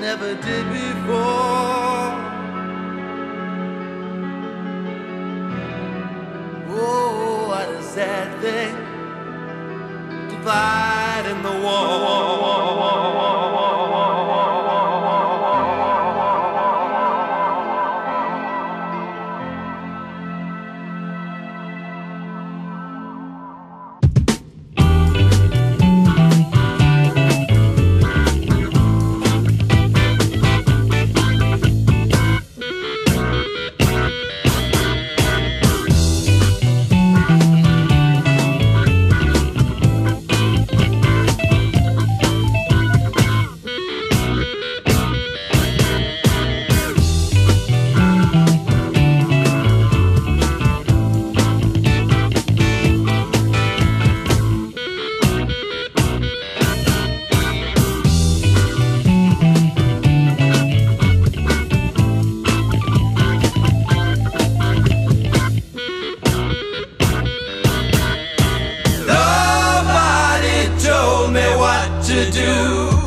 never did before. Oh, what a sad thing to fight in the war. To do.